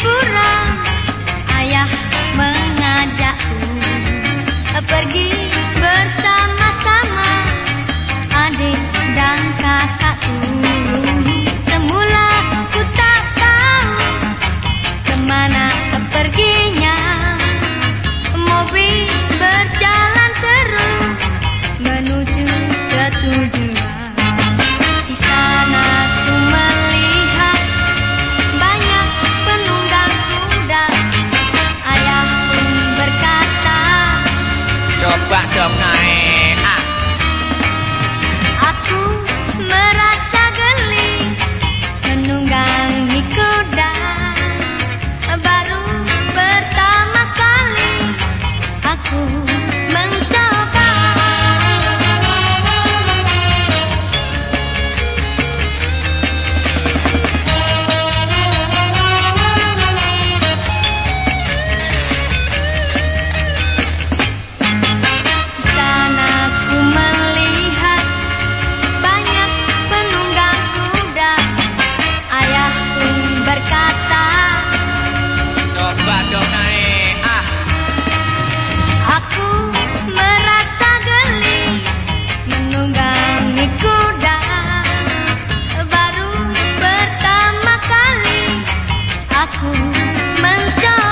kurang Ayah mengajakku Pergi bersama-sama Adik dan kakakku. Semula ku tak tahu Ke mana perginya. Mobil back up now. aku mencari